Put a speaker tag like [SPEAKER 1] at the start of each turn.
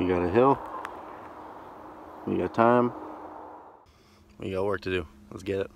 [SPEAKER 1] We got a hill. We got time. We got work to do. Let's get it.